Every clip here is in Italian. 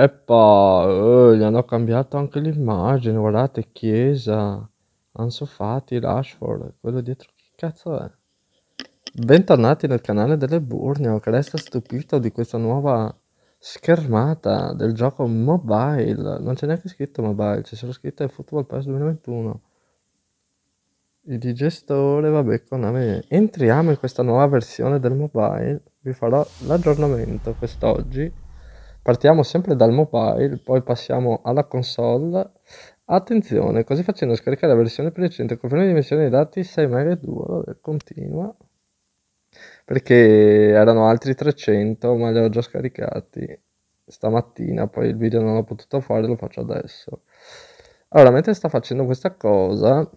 Peppa, eh, gli hanno cambiato anche l'immagine, guardate, Chiesa, Ansu Fati, Rashford, quello dietro che cazzo è? Bentornati nel canale delle Burnio, che resta stupito di questa nuova schermata del gioco mobile, non c'è neanche scritto mobile, c'è solo scritto Football Pass 2021. Il digestore, vabbè, con me. Entriamo in questa nuova versione del mobile, vi farò l'aggiornamento quest'oggi Partiamo sempre dal mobile, poi passiamo alla console. Attenzione, così facendo scaricare la versione più recente, conferma di dimensione dei dati 6 MB 2, vabbè, continua. Perché erano altri 300, ma li ho già scaricati stamattina, poi il video non l'ho potuto fare, lo faccio adesso. Allora, mentre sta facendo questa cosa,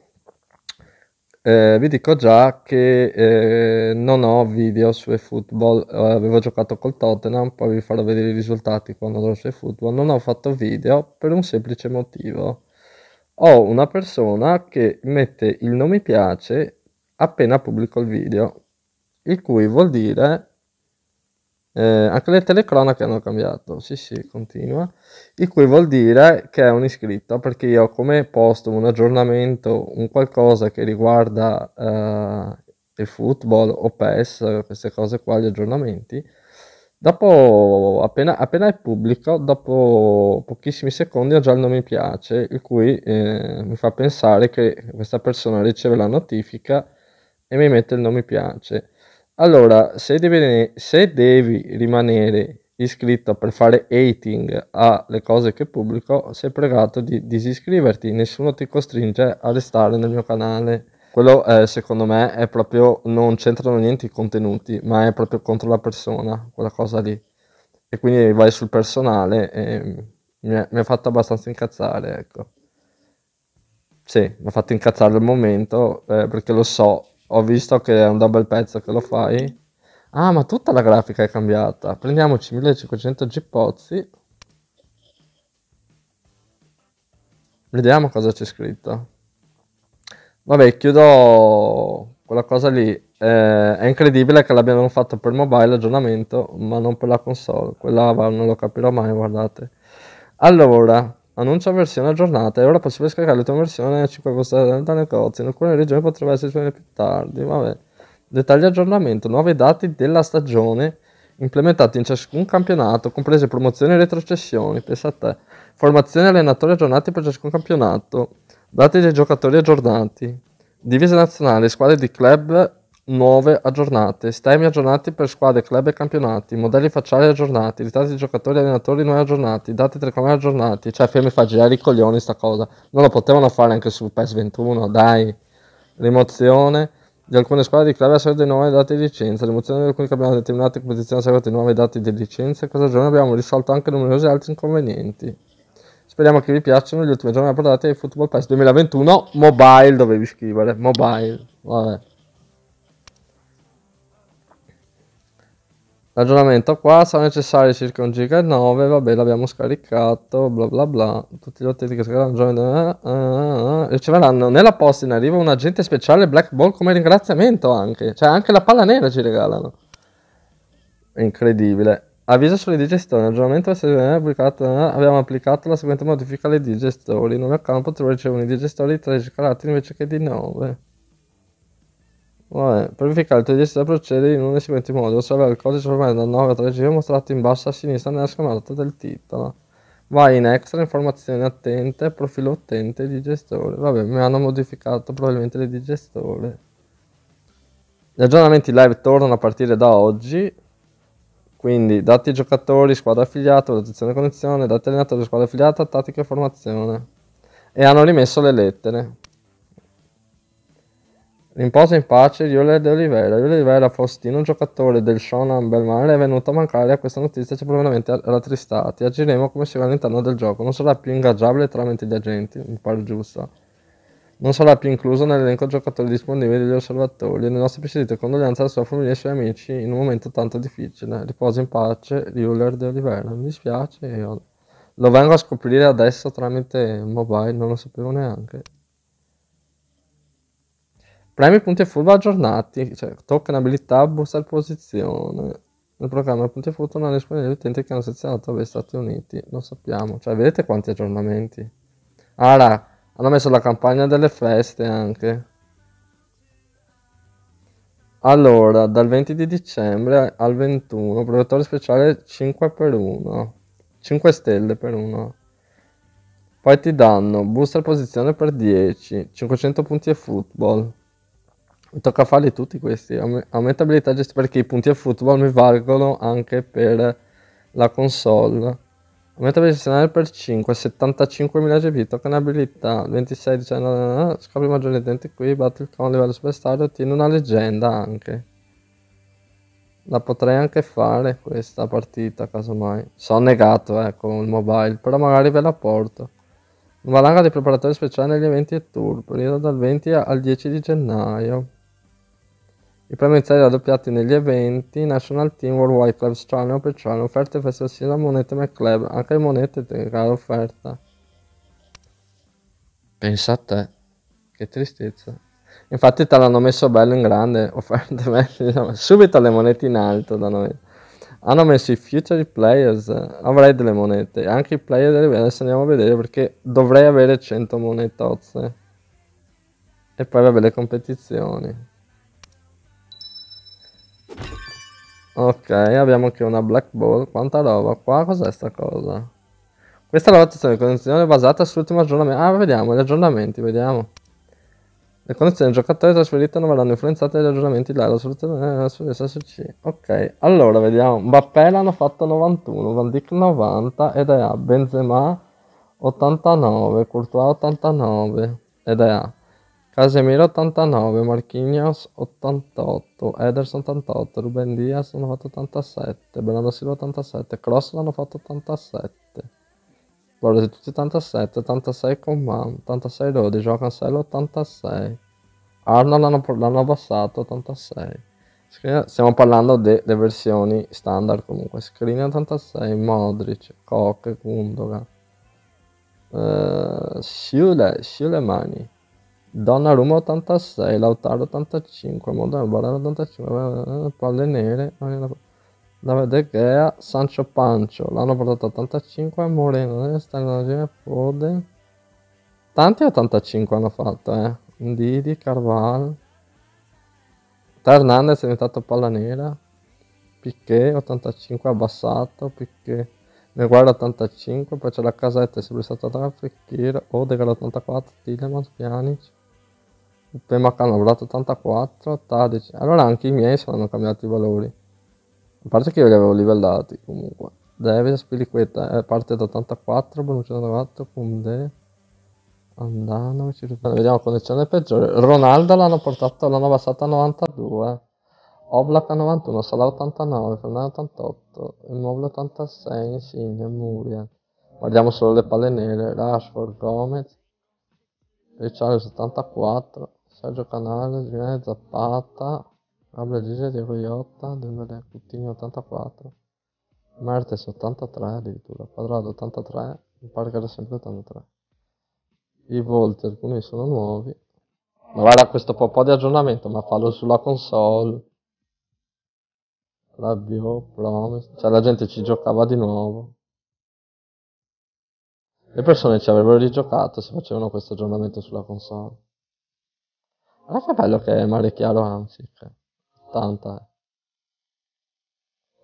eh, vi dico già che eh, non ho video su eFootball, eh, avevo giocato col Tottenham, poi vi farò vedere i risultati quando andrò su eFootball. Non ho fatto video per un semplice motivo. Ho una persona che mette il non mi piace appena pubblico il video, il cui vuol dire eh, anche le telecronache hanno cambiato, sì sì, continua, il cui vuol dire che è un iscritto, perché io come posto un aggiornamento, un qualcosa che riguarda eh, il football o PES, queste cose qua, gli aggiornamenti, dopo, appena, appena è pubblico, dopo pochissimi secondi ho già il non mi piace, il cui eh, mi fa pensare che questa persona riceve la notifica e mi mette il non mi piace. Allora, se devi, se devi rimanere iscritto per fare hating alle cose che pubblico, sei pregato di disiscriverti, nessuno ti costringe a restare nel mio canale. Quello eh, secondo me è proprio, non c'entrano niente i contenuti, ma è proprio contro la persona, quella cosa lì. E quindi vai sul personale e mi, ha, fatto abbastanza incazzare, ecco. Sì, mi ha fatto incazzare al momento eh, perché lo so, ho visto che è un double pezzo che lo fai. Ah, ma tutta la grafica è cambiata. Prendiamoci 1500 G Vediamo cosa c'è scritto. Vabbè, chiudo quella cosa lì. Eh, è incredibile che l'abbiano fatto per mobile aggiornamento, ma non per la console. Quella non lo capirò mai, guardate. Allora, Annuncia versione aggiornata. È ora possibile scaricare tua versione 5 agosto dal negozio. In alcune regioni potrebbe essere disponibile più tardi. Vabbè. Dettagli aggiornamento. Nuovi dati della stagione implementati in ciascun campionato, comprese promozioni e retrocessioni. Pensa a te. Formazione allenatori aggiornati per ciascun campionato. Dati dei giocatori aggiornati. Divise nazionali, squadre di club nuove aggiornate, stemmi aggiornati per squadre, club e campionati, modelli facciali aggiornati, ritratti di giocatori e allenatori nuovi aggiornati, dati telecamere aggiornati, cioè mi fa girare i coglioni sta cosa, non lo potevano fare anche su PES 21, dai, rimozione di alcune squadre di club a seguito dei nuovi dati di licenza, rimozione di alcuni campionati. Determinati competizioni a seguito dei nuovi dati di licenza, in questa giorno abbiamo risolto anche numerosi altri inconvenienti. Speriamo che vi piacciono gli ultimi giorni apportati ai Football PES 2021 mobile, dovevi scrivere, mobile, vabbè. L'aggiornamento qua sarà necessario circa 1 giga e 9, vabbè l'abbiamo scaricato, bla bla bla, tutti gli utenti che scaricano uh, uh, uh, riceveranno nella posta in arrivo un agente speciale Black Ball come ringraziamento anche, cioè anche la palla nera ci regalano. Incredibile. Avviso sulle digestioni, aggiornamento applicato, abbiamo applicato la seguente modifica alle digestori, nuovi account potrebbero ricevere i digestori di 13 caratteri invece che di 9. Per verificare il tuo digestivo procede in uno dei seguenti modi. Osservare il codice formale da 9 a 13 mostrato in basso a sinistra nella schermata del titolo. Vai in extra, informazioni attente, profilo utente, digestore. Vabbè, mi hanno modificato probabilmente le digestore. Gli aggiornamenti live tornano a partire da oggi. Quindi dati giocatori, squadra affiliata, valutazione connezione, dati allenatori, squadra affiliata, tattica e formazione. E hanno rimesso le lettere. Riposa in pace Riole de Oliveira. Riole de Oliveira Faustino, giocatore del Shonan Belmare, è venuto a mancare a questa notizia ci profondamente rattristati. Agiremo come si va all'interno del gioco. Non sarà più ingaggiabile tramite gli agenti, mi pare giusto. Non sarà più incluso nell'elenco giocatori disponibili degli osservatori. Le nostre più sentite condoglianze alla sua famiglia e ai suoi amici in un momento tanto difficile. Riposa in pace Riole de Oliveira. Mi dispiace, io lo vengo a scoprire adesso tramite mobile, non lo sapevo neanche. Premi punti e furbo aggiornati, cioè token abilità, booster posizione. nel programma punti frutto non risponde agli utenti che hanno selezionato dagli Stati Uniti. Lo sappiamo. Cioè, vedete quanti aggiornamenti? Ah, hanno messo la campagna delle feste anche. Allora, dal 20 di dicembre al 21, proiettore speciale 5 per 1. 5 stelle per 1. Poi ti danno booster posizione per 10, 500 punti e football. Mi tocca farli tutti questi. Aumenta abilità gestire perché i punti e football mi valgono anche per la console. Aumenta abilità per 5, 75.000 GP, tocca abilità, 26, 19, scopri maggiori denti qui, battle con livello superstar, ottieni una leggenda anche. La potrei anche fare questa partita, casomai. Sono negato, ecco, il mobile, però magari ve la porto. Valanga di preparatori speciali negli eventi e tour, periodo dal 20 al 10 di gennaio. I premi iniziali raddoppiati negli eventi National Team Worldwide Club Challenge per Challenge, offerte festival sia monete McClub, anche le monete di gara offerta. Pensa a te, che tristezza. Infatti te l'hanno messo bello in grande, offerte belle, subito le monete in alto da noi. Hanno messo i future players, avrei delle monete, anche i player delle adesso andiamo a vedere perché dovrei avere 100 monetozze. E poi vabbè le competizioni. Ok, abbiamo anche una black ball, quanta roba. Qua cos'è sta cosa? Questa è la votazione di condizione basata sull'ultimo aggiornamento. Ah, vediamo, gli aggiornamenti, vediamo. Le condizioni del giocatore trasferite non verranno influenzate dagli aggiornamenti là, la soluzione SSC. Ok, allora vediamo. Mbappé l'hanno fatto 91, Van Dijk 90 ed è A. Benzema 89, Courtois 89 ed è A. Casemiro 89, Marquinhos 88, Ederson 88, Ruben Diaz hanno fatto 87, Bernardo Silva 87, Cross l'hanno fatto 87. Guarda, tutti 87, 86 con Man, 86 Rodi, Gio Cancello 86. Arnold l'hanno, abbassato 86. Stiamo parlando delle versioni standard comunque. Screen 86, Modric, Koch, Gundogan. Uh, Sciule, Sciulemani. Donnarumma 86, Lautaro 85, Modena Barella 85, palle nere, Davide Gea, Sancho Pancho, l'hanno portato 85, Moreno, Stagnaggine, Fode. Tanti 85 hanno fatto, eh. Ndidi, Carval. Hernandez è diventato palla nera. Piquet 85 abbassato, Piquet. Meguard 85, poi c'è la casetta, è sempre stato da Fekir, Odegaard 84, Tillemans, Pjanic. Pema hanno lavorato 84, 13. Allora anche i miei sono cambiati i valori. A parte che io li avevo livellati comunque. Davis, Spiliquetta eh, parte da 84, Bonucci 94, Kunde, Andano, vediamo condizione peggiore. Ronaldo l'hanno portato, l'hanno abbassato a 92. Oblak a 91, Salah 89, Fernando 88, Immobile 86, Insigne, Muriel. Guardiamo solo le palle nere, Rashford, Gomez, Ricciardo 74, Sergio Canale, Giuliano Zappata, Gabriel Gigi, Diego Iotta, Dembele Coutinho 84, Mertes 83 addirittura, Quadrado 83, mi pare che era sempre 83. I volti alcuni sono nuovi. Ma guarda questo po' di aggiornamento, ma fallo sulla console. La bio, promise. Cioè la gente ci giocava di nuovo. Le persone ci avrebbero rigiocato se facevano questo aggiornamento sulla console. Guarda che bello che è mare chiaro Anzic. 80. Eh.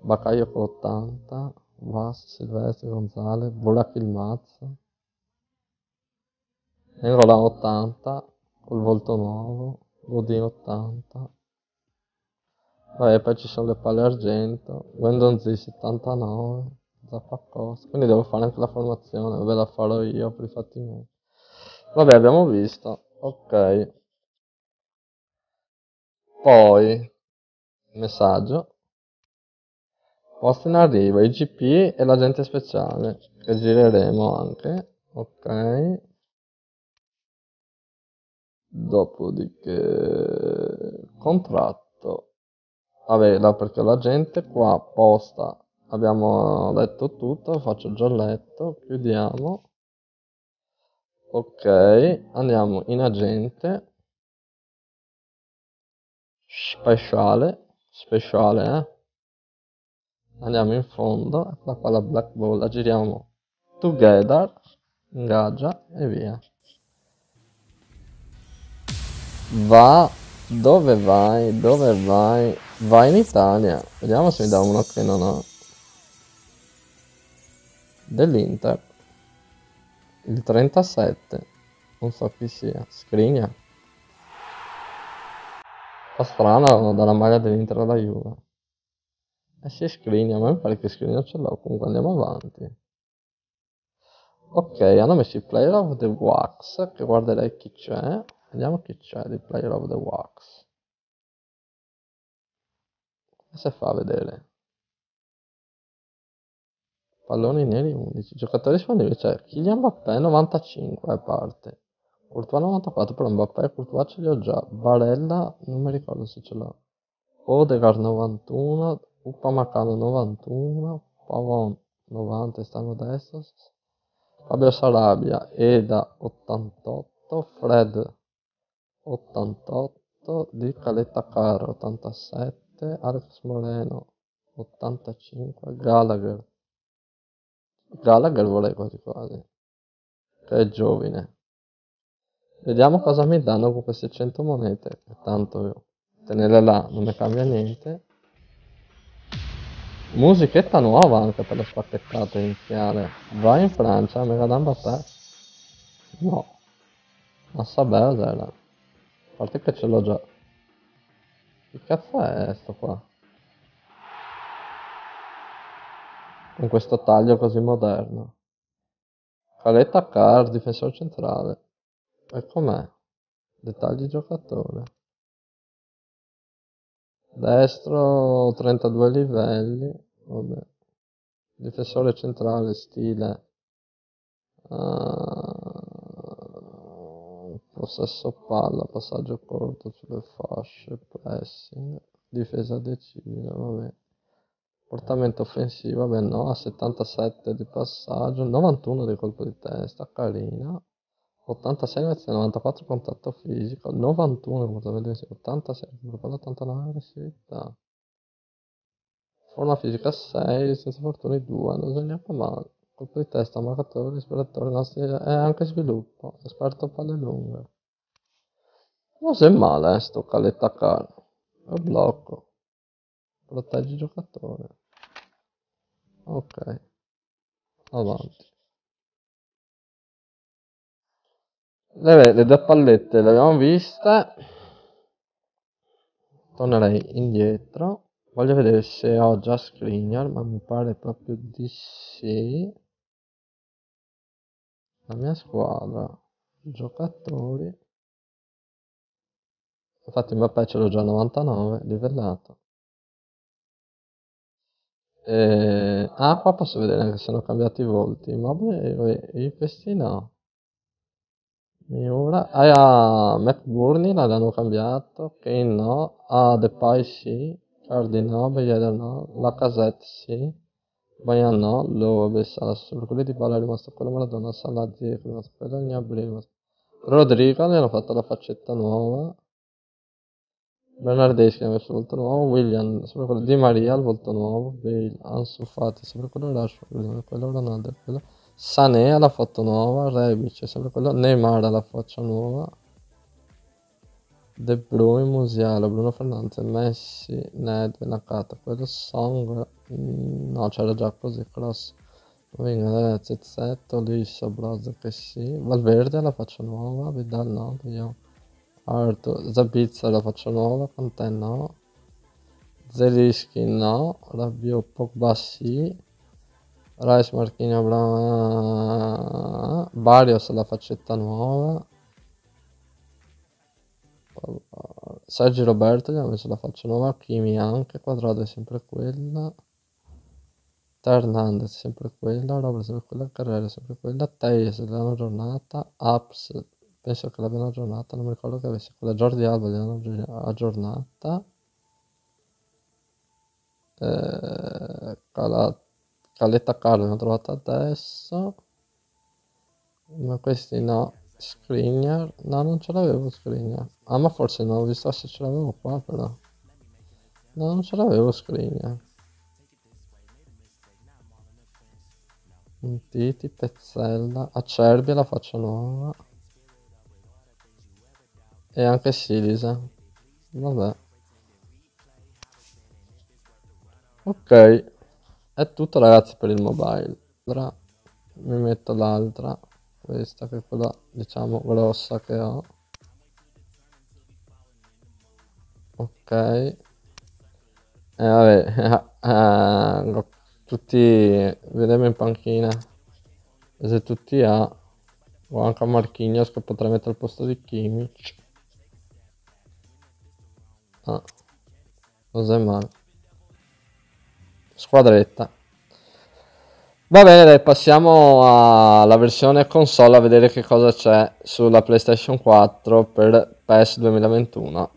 Baccaio con 80. Vas, Silvestri, Gonzale, Burak il mazzo. Engola 80. Col volto nuovo. Godin 80. Vabbè, poi ci sono le palle argento. Wendon Z 79. Zappacosta. Quindi devo fare anche la formazione. Ve la farò io per i fatti miei. Vabbè, abbiamo visto. Ok. Poi, messaggio. Posto in arrivo, IGP e l'agente speciale, che gireremo anche. Ok. Dopodiché, contratto. Vabbè, là perché l'agente qua posta. Abbiamo letto tutto, faccio già letto, chiudiamo. Ok, andiamo in agente speciale, speciale, eh? andiamo in fondo, eccola qua la black ball, la giriamo together, ingaggia e via. Va, dove vai, dove vai? Vai in Italia, vediamo se mi dà uno che non ho. Dell'Inter, il 37, non so chi sia, Skriniar. Fa strano dalla maglia dell'Inter alla Juve. Eh sì, Skriniar, ma mi pare che Skriniar ce l'ho, comunque andiamo avanti. Ok, hanno messo il Player of the Wax, che guarderei chi c'è. Vediamo chi c'è di Player of the Wax. Che se fa a vedere? Palloni neri 11, giocatori disponibili, cioè Kylian Mbappé 95 a parte. Courtois 94, però Mbappé e Courtois ce li ho già. Barella, non mi ricordo se ce l'ho. Odegaard 91, Upamecano 91, Pavon 90, stanno adesso. Fabio Sarabia, Eda 88, Fred 88, Di Caletta Carro 87, Alex Moreno 85, Gallagher. Gallagher vorrei quasi quasi, che è giovane. Vediamo cosa mi danno con queste 100 monete. Tanto tenere là non mi cambia niente. Musichetta nuova anche per le spacchettate iniziale. Vai in Francia, me la dan Mbappé? No. Massa bella era. A parte che ce l'ho già. Che cazzo è sto qua? Con questo taglio così moderno. Caletta Cars, difensore centrale. E com'è? Dettagli giocatore. Destro 32 livelli. Vabbè. Difensore centrale stile. Uh, possesso palla, passaggio corto sulle fasce, pressing, difesa decisa, vabbè. Portamento offensivo, vabbè no, a 77 di passaggio, 91 di colpo di testa, carina. 86 grazie 94 contatto fisico, 91 comportamento 86 89 aggressività. Forma fisica 6, senza fortuna 2, non neanche male. Colpo di testa, marcatore, respiratore, nostri, e anche sviluppo, esperto palle lunghe. Non sei male, eh, sto caletta caro. E blocco. Proteggi il giocatore. Ok. Avanti. Le, le due pallette le abbiamo viste. Tornerei indietro. Voglio vedere se ho già Skriniar ma mi pare proprio di sì. La mia squadra. Giocatori. Infatti Mbappé ce l'ho già 99 livellato. E... ah qua posso vedere anche se sono cambiati i volti. Ma i questi no Miura, ah, a McBurney l'hanno cambiato, Kane no, a Depay sì, Cardi no, Bayeder no, Lacazette sì, Bayan no, Lowe, Sasso, quelli di Bala è rimasto quello, Maradona, Salah, Ziyech è rimasto quello, Gnabry è rimasto. Rodrigo gli hanno fatto la faccetta nuova, Bernardeschi ha messo il volto nuovo, William, sempre quello di Maria, il volto nuovo, Bale, Ansu Fati, sempre quello Rashford, quello Ronaldo, quello... Sané alla foto nuova, Rebic è sempre quello, Neymar alla faccia nuova, De Bruyne, Musiala, Bruno Fernandes, Messi, Ned, Nakata, quello Song, mm, no c'era già così, Cross, Vinga, Zezzetto, Lissa, Broz che sì, Valverde alla faccia nuova, Vidal no, vediamo, Arto, Zabizza alla faccia nuova, Conte no, Zelischi no, Rabiot, Pogba sì, Rice, Marchini, Abraham, Barrios la faccetta nuova. Sergio Roberto gli ha messo la faccia nuova, Kimi anche, Quadrado è sempre quella. Hernandez sempre quella, Robles sempre quella, Carrera sempre quella, Teis l'hanno aggiornata, Apps penso che l'abbiano aggiornata, non mi ricordo che avesse quella, Jordi Alba l'hanno aggiornata. Eh, Calat Caletta Carlo l'ho trovato adesso. Ma questi no. Skriniar. No, non ce l'avevo Skriniar. Ah, ma forse no, ho visto se ce l'avevo qua però. No, non ce l'avevo Skriniar. Titi, Pezzella, Acerbi la faccia nuova. E anche Silisa. Vabbè. Ok. È tutto ragazzi per il mobile. Ora mi metto l'altra. Questa che è quella diciamo grossa che ho. Ok. E vabbè. Eh, tutti vedremo in panchina se tutti A o anche a Marquinhos che potrei mettere al posto di Kimmich ah, cos'è male squadretta va bene dai passiamo alla versione console a vedere che cosa c'è sulla PlayStation 4 per PES 2021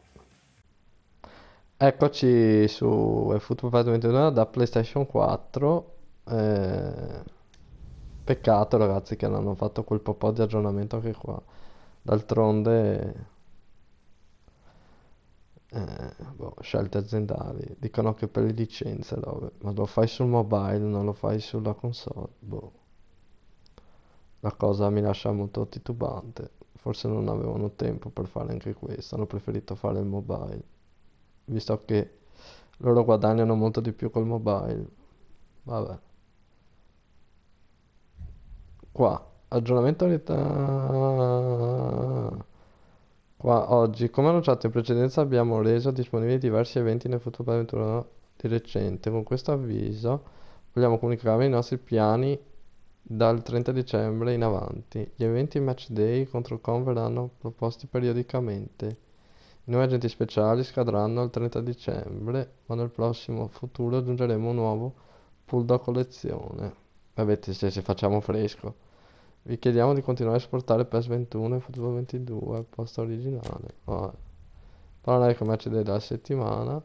Eccoci su Football 21 da PlayStation 4. Eh, peccato ragazzi che non hanno fatto quel po' di aggiornamento anche qua. D'altronde, eh, boh, scelte aziendali. Dicono che per le licenze, dove? ma lo fai sul mobile, non lo fai sulla console. Boh. La cosa mi lascia molto titubante. Forse non avevano tempo per fare anche questo, hanno preferito fare il mobile visto che loro guadagnano molto di più col mobile. Vabbè. Qua, aggiornamento reta... Qua, oggi, come annunciato in precedenza, abbiamo reso disponibili diversi eventi nel futuro avventura di recente. Con questo avviso vogliamo comunicare i nostri piani dal 30 dicembre in avanti. Gli eventi Match Day contro Con verranno proposti periodicamente. I nuovi agenti speciali scadranno il 30 dicembre, ma nel prossimo futuro aggiungeremo un nuovo pool da collezione. Vabbè, se, se facciamo fresco. Vi chiediamo di continuare a esportare PES 21 e Football 22 al posto originale. Vabbè. Parlare con match della settimana,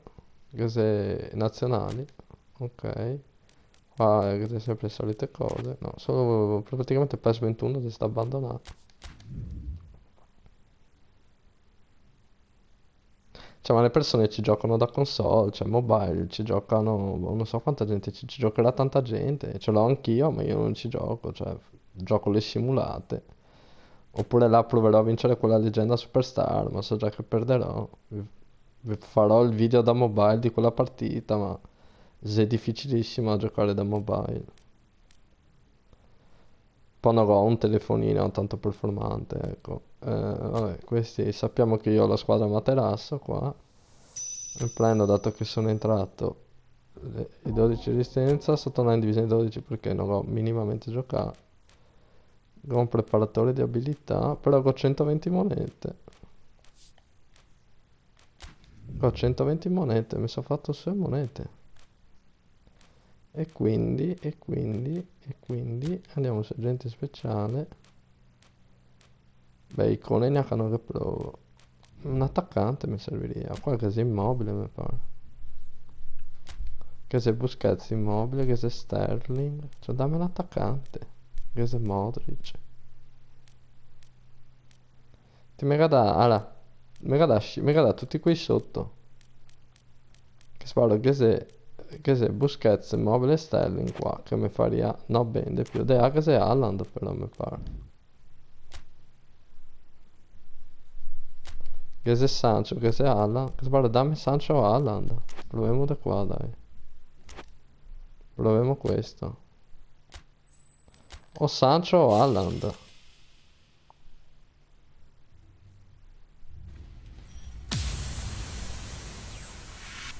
cose nazionali, ok. Qua è sempre le solite cose. No, solo praticamente PES 21 si sta abbandonato. Cioè, ma le persone ci giocano da console, cioè mobile, ci giocano, non so quanta gente ci, ci giocherà tanta gente, ce l'ho anch'io, ma io non ci gioco, cioè gioco le simulate. Oppure là proverò a vincere quella leggenda Superstar, ma so già che perderò. Vi farò il video da mobile di quella partita, ma è difficilissimo a giocare da mobile. Poi non ho un telefonino tanto performante, ecco. Eh, vabbè, questi sappiamo che io ho la squadra materasso qua. E prendo, dato che sono entrato i 12 resistenza, sotto in divisione 12 perché non ho minimamente giocato. Un preparatore di abilità, però ho 120 monete. Ho 120 monete, mi sono fatto 6 monete. E quindi, e quindi, e quindi andiamo su agente speciale. Beh, icone neanche hanno che provo. Un attaccante mi servirebbe. Qua sia immobile mi pare. Che se Busquets immobile, che se Sterling. Cioè dammi un attaccante. Se Modric. Ti mega da. Allora. Mega da, mega da tutti qui sotto. Che se che se Busquets immobile Sterling qua che mi faria no bene più de anche se Haaland però mi pare che se Sancho che se Haaland che sparo dammi Sancho o Haaland proviamo da qua dai proviamo questo o Sancho o Haaland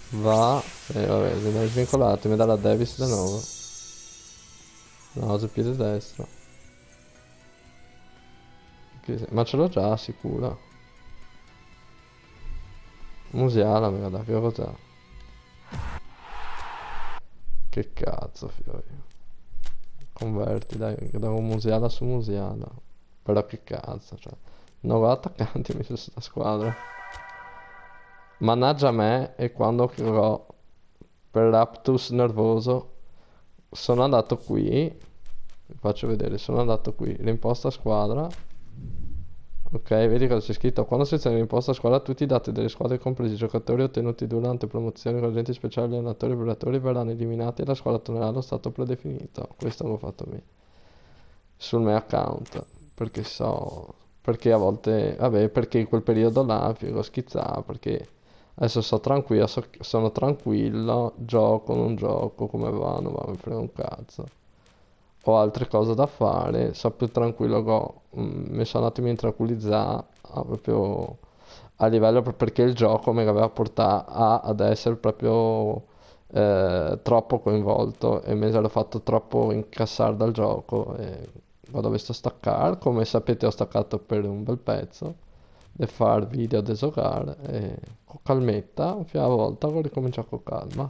Va. E eh, vabbè, mi svincolato, mi dà la Davis di nuovo. No, sul piede destro. Ma ce l'ho già, sicura. Musiala, mi dà, che cos'è? Che cazzo, fiori. Converti, dai, da un Musiala su Musiala. Però che cazzo, cioè. 9 attaccanti mi su squadra. Mannaggia me e quando ho per raptus nervoso sono andato qui vi faccio vedere sono andato qui l'imposta squadra ok vedi cosa c'è scritto? Quando selezioni l'imposta squadra tutti i dati delle squadre compresi i giocatori ottenuti durante promozioni con speciali allenatori e operatori verranno eliminati e la squadra tornerà allo stato predefinito. Questo l'ho fatto bene sul mio account. Perché so perché a volte vabbè perché in quel periodo là figo schizzare perché adesso sto tranquillo so- sono tranquillo gioco non gioco come va non mi frega un cazzo ho altre cose da fare sto più tranquillo go- mm, mi sono un attimo tranquillizzare ah, proprio a livello per- perché il gioco mi aveva portato a- ad essere proprio eh, troppo coinvolto e mi ero fatto troppo incassare dal gioco e vado a staccare. Come sapete ho staccato per un bel pezzo di fare video di giocare e con calmetta fino a volta ho ricominciato con calma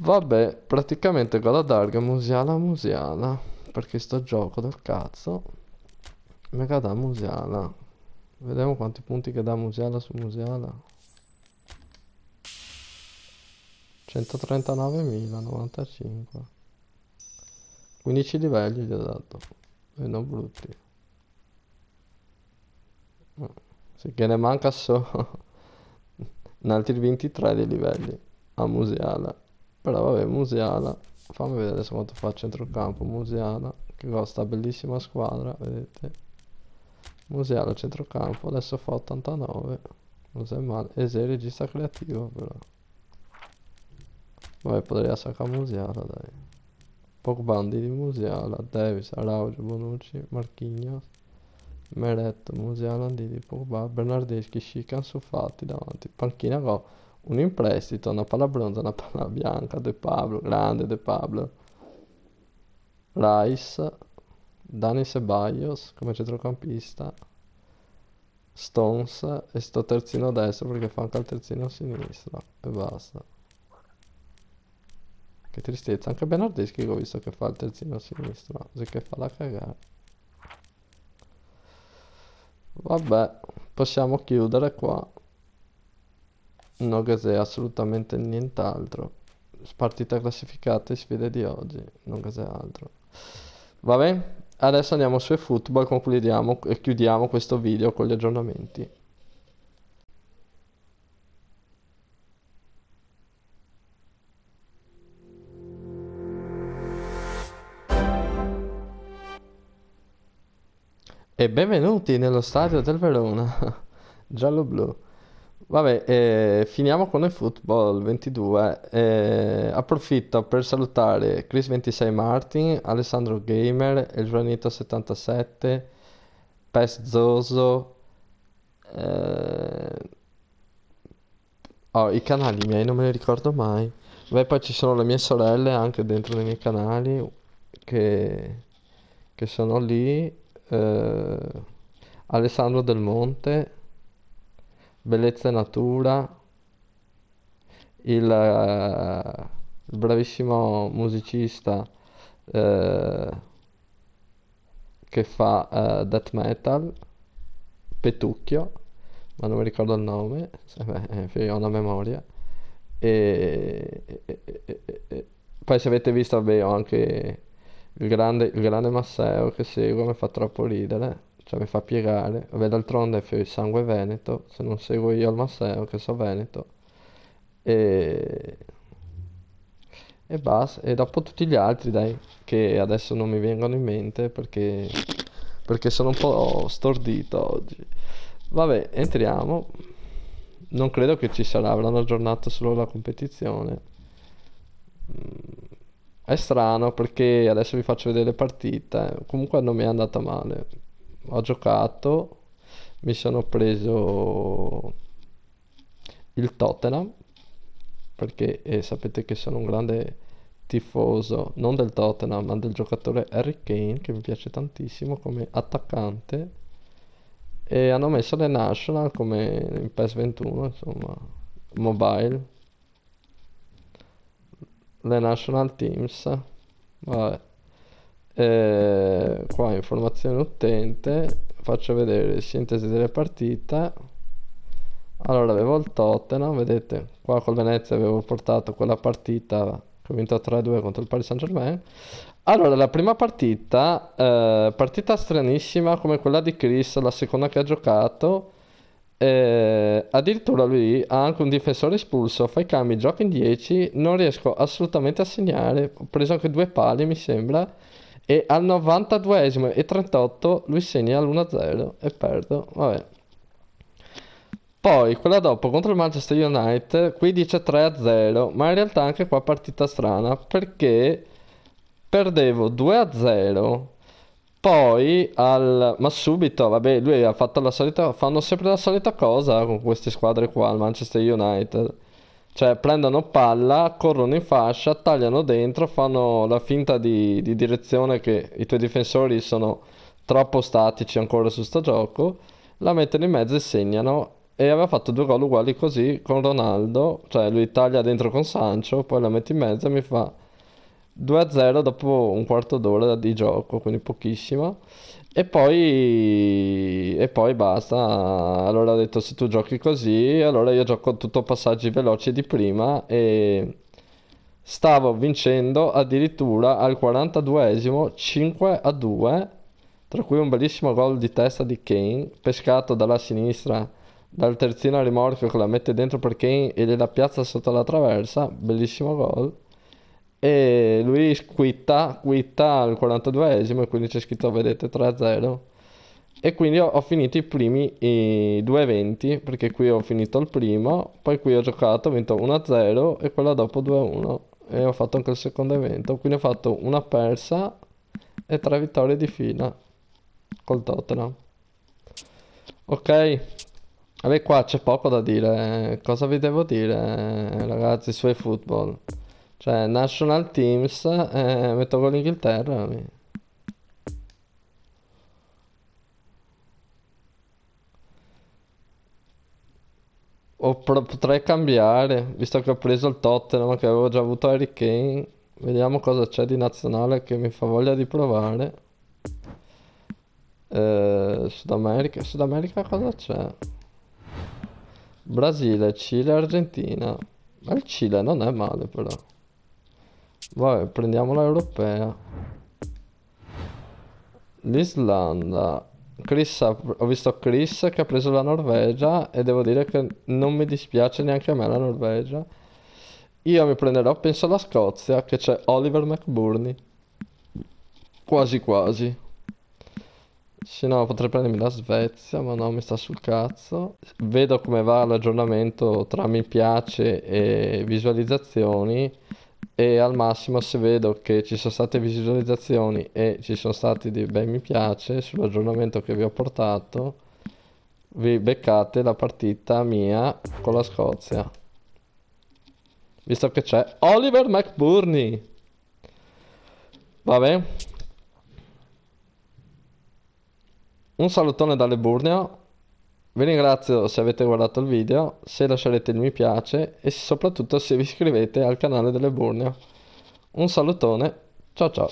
vabbè praticamente con la darga musiala musiala. Perché sto gioco del cazzo. Mi da musiala. Vediamo quanti punti che dà musiala su musiala. 139.095 15 livelli gli ho dato. E non brutti. Sì, che ne manca solo. Altri 23 di livelli a Musiala però vabbè Musiala fammi vedere adesso quanto fa a centrocampo. Musiala che costa bellissima squadra vedete. Musiala centrocampo adesso fa 89 non sei male. E regista creativo però. Vabbè, potrei sacar Musiala, dai. Pogba, di Musiala, Davis, Araujo, Bonucci, Marquinhos, Meret, Musiala, Didi, Pogba, Bernardeschi, Schikan, Fatti davanti. Panchina go, un in prestito, una palla bronza, una palla bianca, De Pablo, grande De Pablo. Rice, Dani Ceballos come centrocampista. Stones e sto terzino destro perché fa anche il terzino a sinistra e basta. Che tristezza, anche Bernardeschi che ho visto che fa il terzino a sinistra, così che fa la cagare. Vabbè, possiamo chiudere qua. Che sia assolutamente nient'altro. Partite classificate, sfide di oggi, che sia altro. Va bene? Adesso andiamo su eFootball, concludiamo e chiudiamo questo video con gli aggiornamenti. E benvenuti nello stadio del Verona, giallo-blu. Vabbè, eh, finiamo con il football 22. Eh, approfitto per salutare Chris26 Martin, Alessandro Gamer, El Giovanito 77, Pest Zoso. Eh... Oh, i canali miei non me li ricordo mai. Beh, poi ci sono le mie sorelle anche dentro nei miei canali che, che sono lì eh, Alessandro Del Monte, Bellezza e Natura, il, eh, il bravissimo musicista eh, che fa eh, death metal, Petucchio, ma non mi ricordo il nome, beh, ho una memoria. E, e, e, poi se avete visto, vabbè, ho anche il grande, il grande Masseo che seguo mi fa troppo ridere, cioè mi fa piegare. Vabbè, d'altronde è il sangue veneto, se non seguo io il Masseo che so veneto. E... E basta, e dopo tutti gli altri, dai, che adesso non mi vengono in mente perché, perché sono un po' stordito oggi. Vabbè, entriamo. Non credo che ci sarà, avranno aggiornato solo la competizione. Mm. È strano perché adesso vi faccio vedere le partite. Comunque non mi è andata male. Ho giocato, mi sono preso il Tottenham perché eh, sapete che sono un grande tifoso non del Tottenham ma del giocatore Harry Kane che mi piace tantissimo come attaccante. E hanno messo le National come in PES 21 insomma mobile. Le national teams vabbè e qua informazione utente faccio vedere sintesi delle partite allora avevo il Tottenham vedete qua col Venezia avevo portato quella partita che ho vinto 3-2 contro il Paris Saint Germain allora la prima partita eh, partita stranissima come quella di Chris la seconda che ha giocato. Eh, addirittura lui ha anche un difensore espulso, fa i cambi, gioca in 10, non riesco assolutamente a segnare, ho preso anche due pali mi sembra, e al 92esimo e 38 lui segna l'1-0 e perdo, vabbè. Poi quella dopo contro il Manchester United, qui dice 3-0, ma in realtà anche qua partita strana perché perdevo 2-0 poi al... Ma subito, vabbè, lui ha fatto la solita... Fanno sempre la solita cosa con queste squadre qua, il Manchester United. Cioè, prendono palla, corrono in fascia, tagliano dentro, fanno la finta di, di direzione che i tuoi difensori sono troppo statici ancora su sto gioco, la mettono in mezzo e segnano. E aveva fatto due gol uguali così con Ronaldo, cioè lui taglia dentro con Sancho, poi la mette in mezzo e mi fa 2-0 dopo un quarto d'ora di gioco, quindi pochissimo. E poi, e poi basta. Allora ho detto se tu giochi così, allora io gioco tutto passaggi veloci di prima e stavo vincendo addirittura al 42esimo 5 a 2, tra cui un bellissimo gol di testa di Kane, pescato dalla sinistra dal terzino a rimorchio che la mette dentro per Kane e gliela piazza sotto la traversa, bellissimo gol e lui quitta, quitta al 42esimo e quindi c'è scritto vedete 3-0 e quindi ho, ho finito i primi i due eventi perché qui ho finito il primo poi qui ho giocato ho vinto 1-0 e quella dopo 2-1 e ho fatto anche il secondo evento quindi ho fatto una persa e tre vittorie di fila col Tottenham. Ok? Vabbè qua c'è poco da dire cosa vi devo dire ragazzi su eFootball cioè, National Teams, eh, metto con l'Inghilterra. O potrei cambiare, visto che ho preso il Tottenham, che avevo già avuto Harry Kane. Vediamo cosa c'è di nazionale che mi fa voglia di provare. Eh, Sud America, Sud America cosa c'è? Brasile, Cile, Argentina. Ma il Cile non è male però. Vabbè, prendiamo l'europea. L'Islanda. Chris ha- ho visto Chris che ha preso la Norvegia e devo dire che non mi dispiace neanche a me la Norvegia. Io mi prenderò, penso, la Scozia, che c'è Oliver McBurney. Quasi quasi. Se no potrei prendermi la Svezia, ma no, mi sta sul cazzo. Vedo come va l'aggiornamento tra mi piace e visualizzazioni e al massimo se vedo che ci sono state visualizzazioni e ci sono stati dei bei mi piace sull'aggiornamento che vi ho portato vi beccate la partita mia con la Scozia. Visto che c'è Oliver McBurney. Vabbè. Un salutone dalle Burneo vi ringrazio se avete guardato il video, se lasciarete il mi piace e soprattutto se vi iscrivete al canale delle Burneo. Un salutone, ciao ciao!